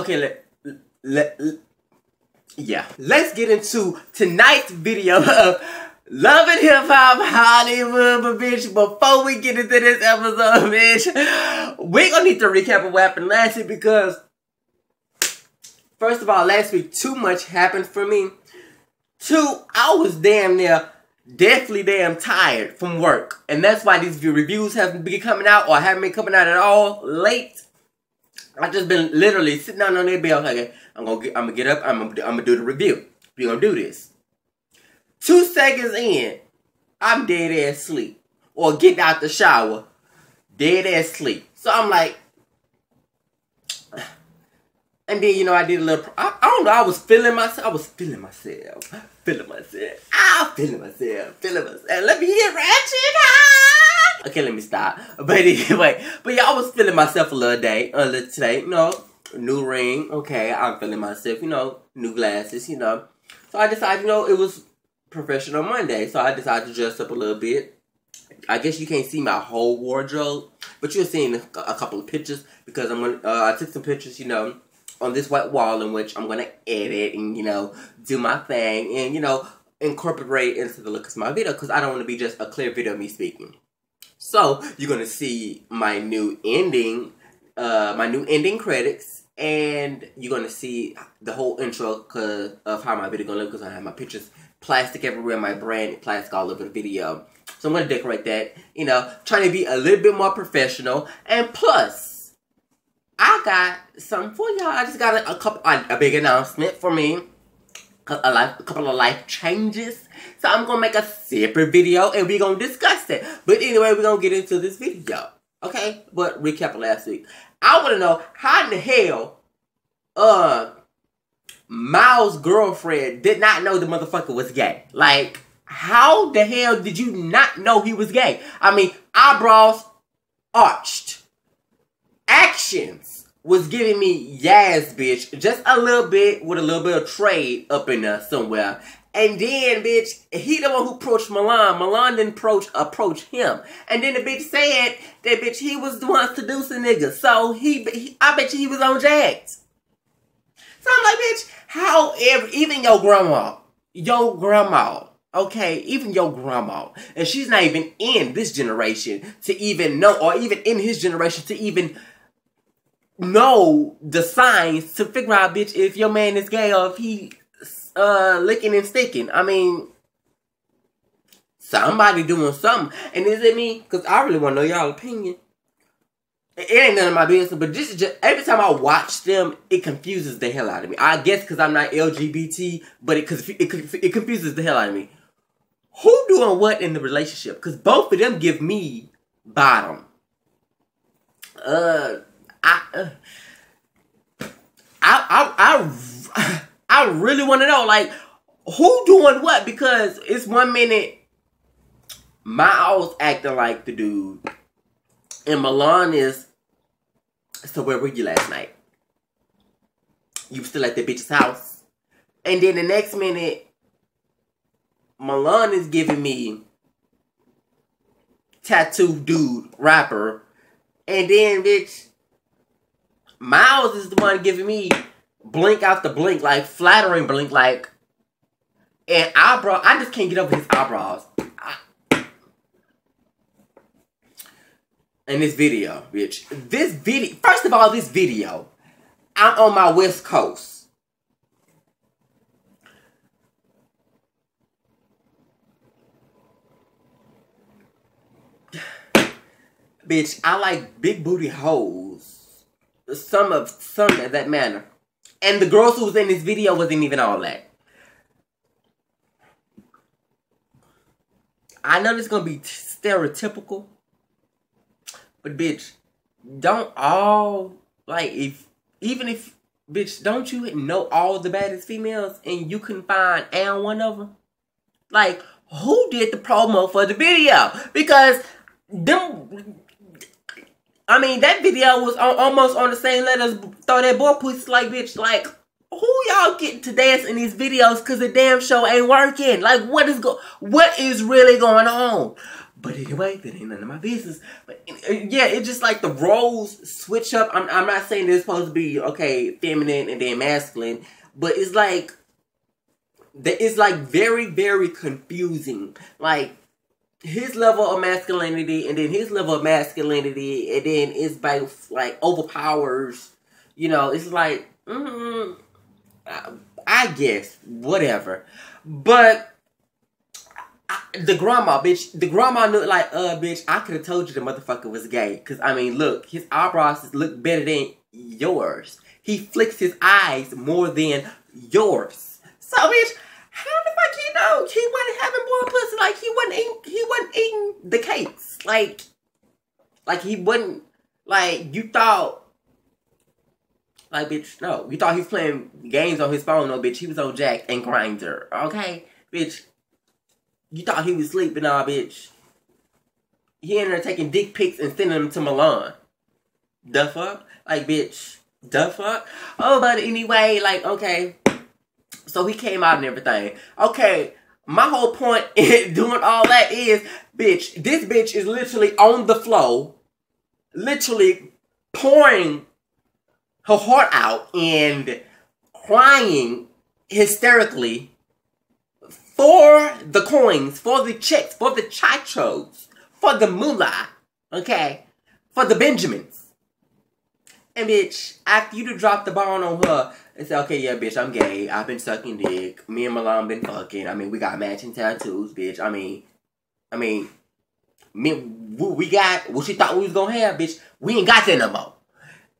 Okay, let, let, let, yeah. Let's get into tonight's video of Love and Hip Hop Hollywood, but bitch, before we get into this episode, bitch, we're gonna need to recap of what happened last week because, first of all, last week too much happened for me. Two, I was damn near definitely damn tired from work. And that's why these reviews haven't been coming out or haven't been coming out at all late. I just been literally sitting down on that bed. like, I'm gonna get, I'm gonna get up. I'm gonna, I'm gonna do the review. We gonna do this. Two seconds in, I'm dead ass sleep, or getting out the shower, dead ass sleep. So I'm like, and then you know I did a little. I, I don't know. I was feeling myself. I was feeling myself. Feeling myself. Ah, feeling myself. Feeling myself. Let me hear ratchet. Okay, let me stop. But anyway, but yeah, I was feeling myself a little day, a little today. You know, new ring. Okay, I'm feeling myself. You know, new glasses. You know, so I decided, you know, it was professional Monday, so I decided to dress up a little bit. I guess you can't see my whole wardrobe, but you're seeing a, couple of pictures because I'm gonna. Uh, I took some pictures, you know, on this white wall in which I'm gonna edit and you know do my thing and you know incorporate into the look of my video because I don't want to be just a clear video of me speaking. So you're gonna see my new ending, uh, my new ending credits, and you're gonna see the whole intro of how my video gonna look. Cause I have my pictures plastic everywhere, my brand plastic all over the video. So I'm gonna decorate that. You know, trying to be a little bit more professional, and plus, I got something for y'all. I just got a, a couple, a, a big announcement for me a, life, a couple of life changes. So I'm to make a separate video and we're to discuss it. But anyway, we're to get into this video. Okay? But recap last week. I want to know how in the hell uh Miles' girlfriend did not know the motherfucker was gay. Like, how the hell did you not know he was gay? I mean, eyebrows arched. Actions was giving me yes, bitch, just a little bit with a little bit of trade up in there somewhere. And then, bitch, he the one who approached Milan. Milan didn't approach approach him. And then the bitch said that bitch he was the one seducing niggas. So he, he I bet you he was on Jags. So I'm like, bitch, however, even your grandma, your grandma, okay, even your grandma, and she's not even in this generation to even know, or even in his generation to even know the signs to figure out, bitch, if your man is gay or if he uh licking and sticking. I mean, somebody doing something. And is it me? Because I really want to know y'all opinion. It ain't none of my business, but this is just every time I watch them, it confuses the hell out of me. I guess because I'm not LGBT, but it, cause it it confuses the hell out of me. Who doing what in the relationship? Because both of them give me bottom. Uh, I, I, I, I really want to know, like, who doing what? Because it's one minute Miles acting like the dude, and Milan is. So where were you last night? You still at the bitch's house, and then the next minute, Milan is giving me tattoo dude rapper, and then bitch Miles is the one giving me blink after blink, like flattering blink, like and eyebrow. I just can't get over his eyebrows. In this video, bitch. This video. First of all, this video. I'm on my west coast. bitch, I like big booty hoes. Some of some of that manner. And the girls who was in this video wasn't even all that. I know this gonna be stereotypical, but bitch, don't all like if even if bitch, don't you know all the baddest females and you can find and one of them? Like, who did the promo for the video? Because them, I mean, that video was on, almost on the same letters. Throw that boy pussy like bitch, like. Who y'all getting to dance in these videos because the damn show ain't working? Like, what is go? What is really going on? But anyway, that ain't none of my business. But uh, yeah, it's just like the roles switch up. I'm, I'm not saying they're supposed to be, okay, feminine and then masculine. But it's like, that. it's like very, very confusing. Like, his level of masculinity and then his level of masculinity and then it's both like overpowers. You know, it's like, mm, I guess, whatever. But the grandma, bitch, the grandma looked like, uh, bitch, I could have told you the motherfucker was gay. Cause I mean, look, his eyebrows look better than yours. He flicks his eyes more than yours. So, bitch, how the fuck you know he wasn't having boy pussy? Like he wasn't eating, he wasn't eating the cakes. Like, like he wasn't. Like you thought. Like, bitch, no. You thought he was playing games on his phone, no, bitch. He was on Jack and Grindr, okay? Bitch, you thought he was sleeping, nah, bitch. He in there taking dick pics and sending them to Milan. The fuck? Like, bitch. The fuck? Oh, but anyway, like, okay. So he came out and everything. Okay, my whole point in doing all that is, bitch, this bitch is literally on the floor, literally pouring her heart out and crying hysterically for the coins, for the checks, for the chachos, for the moolah, okay? For the Benjamins. And bitch, after you to drop the ball on her and say, okay, yeah, bitch, I'm gay. I've been sucking dick. Me and Milan been fucking. I mean, we got matching tattoos, bitch. I mean, I mean, me, we got what she thought we was gonna have, bitch. We ain't got that no more.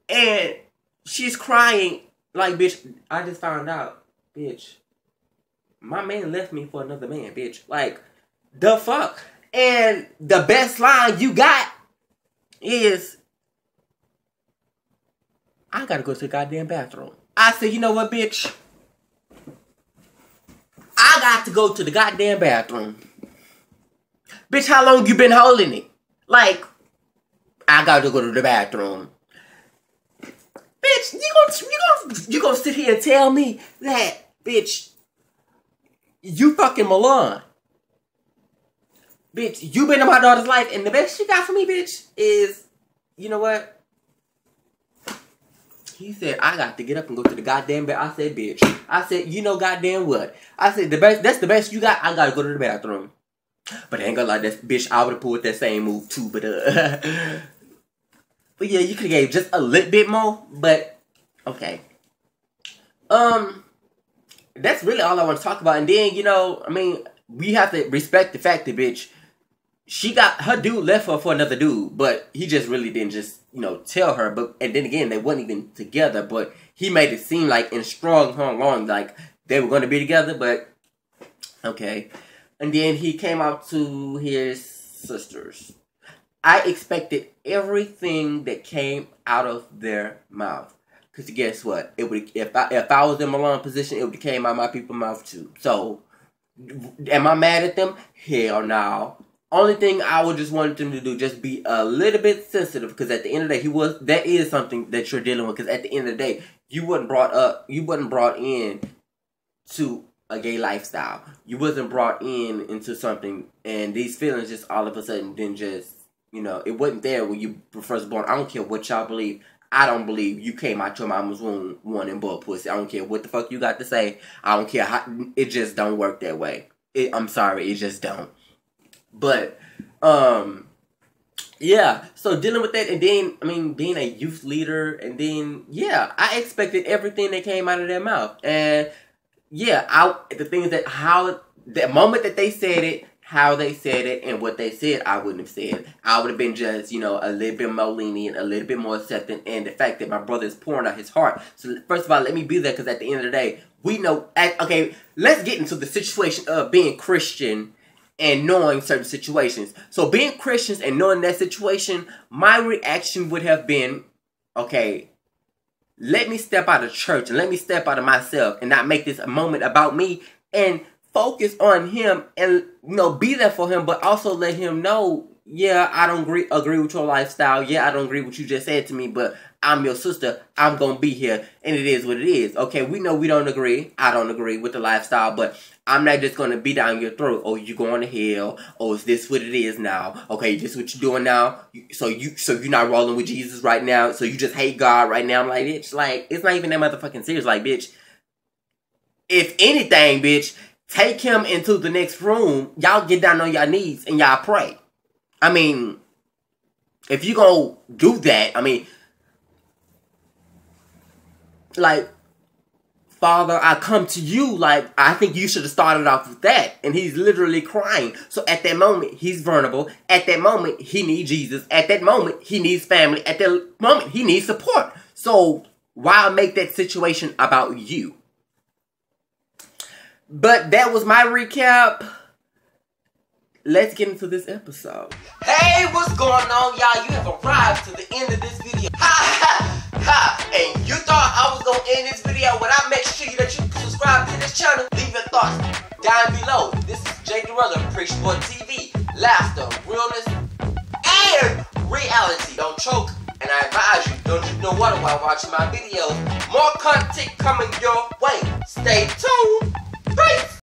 And she's crying like, bitch, I just found out, bitch my man left me for another man, bitch. Like, the fuck? And the best line you got is, I gotta go to the goddamn bathroom. I said, you know what, bitch? I got to go to the goddamn bathroom. Bitch, how long you been holding it? Like, I got to go to the bathroom. Bitch, you gonna, you gonna, you gonna sit here and tell me that, bitch, you fucking Milan. Bitch, you been in my daughter's life, and the best she got for me, bitch, is, you know what? He said, I got to get up and go to the goddamn bed. I said, bitch. I said, you know goddamn what? I said, the best, that's the best you got. I gotta go to the bathroom. But I ain't gonna lie, that bitch, I would've pulled that same move too, but uh... but yeah, you could've gave just a little bit more, but okay. Um, that's really all I want to talk about. And then, you know, I mean, we have to respect the fact that, bitch, she got, her dude left her for another dude, but he just really didn't just, you know, tell her. But, and then again, they weren't even together, but he made it seem like in strong, long, like they were going to be together, but okay. And then he came out to his sisters. I expected everything that came out of their mouth. Cause guess what? It would if I if I was in Milan position, it would came out my people's mouth too. So, am I mad at them? Hell no. Only thing I would just want them to do just be a little bit sensitive because at the end of the day, he was that is something that you're dealing with. Because at the end of the day, you wasn't brought up, you wasn't brought in to a gay lifestyle. You wasn't brought in into something, and these feelings just all of a sudden then just you know it wasn't there when you were first born. I don't care what y'all believe. I don't believe you came out your mama's womb wanting butt pussy. I don't care what the fuck you got to say. I don't care how it just don't work that way. It, I'm sorry, it just don't. But um yeah, so dealing with that and then I mean being a youth leader and then yeah, I expected everything that came out of their mouth. And yeah, I the thing is that how the moment that they said it, how they said it and what they said, I wouldn't have said. I would have been just, you know, a little bit more lenient, a little bit more accepting, and the fact that my brother is pouring out his heart. So first of all, let me be there because at the end of the day, we know. Okay, let's get into the situation of being Christian and knowing certain situations. So being Christians and knowing that situation, my reaction would have been, okay, let me step out of church and let me step out of myself and not make this a moment about me and focus on him and you know be there for him, but also let him know, yeah, I don't agree agree with your lifestyle. Yeah, I don't agree with what you just said to me, but I'm your sister. I'm gonna be here, and it is what it is. Okay, we know we don't agree. I don't agree with the lifestyle, but I'm not just gonna be down your throat. Oh, you going to hell? Oh, is this what it is now? Okay, this what you doing now? So you so you're not rolling with Jesus right now? So you just hate God right now? I'm like, bitch, like it's not even that motherfucking serious. Like, bitch, if anything, bitch, Take him into the next room. Y'all get down on your knees and y'all pray. I mean, if you gonna do that, I mean, like, Father, I come to you. Like, I think you should have started off with that. And he's literally crying. So at that moment, he's vulnerable. At that moment, he needs Jesus. At that moment, he needs family. At that moment, he needs support. So why make that situation about you? But that was my recap. Let's get into this episode. Hey, what's going on, y'all? You have arrived to the end of DeRuther, Preach Sport TV. Laughter, realness, and reality. Don't choke. And I advise you, don't you know what while watching my videos. More content coming